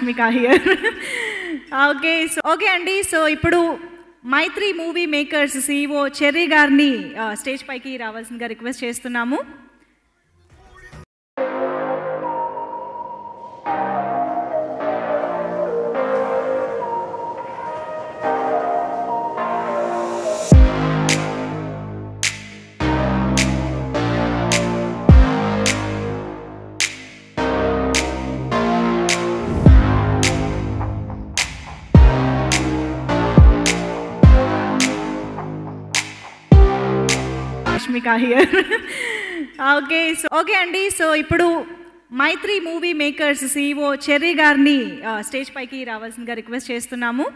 Rashmika here okay so okay అండి so ఇప్పుడు Mythri movie makers CEO Cherry గారిని uh, stage పైకి రావాల్సిందిగా రిక్వెస్ట్ చేస్తున్నాము. Rashmika here okay so okay అండి సో ఇప్పుడు Mythri movie makers CEO Cherry గారిని uh, స్టేజ్ పైకి రావాల్సిందిగా రిక్వెస్ట్ చేస్తున్నాము.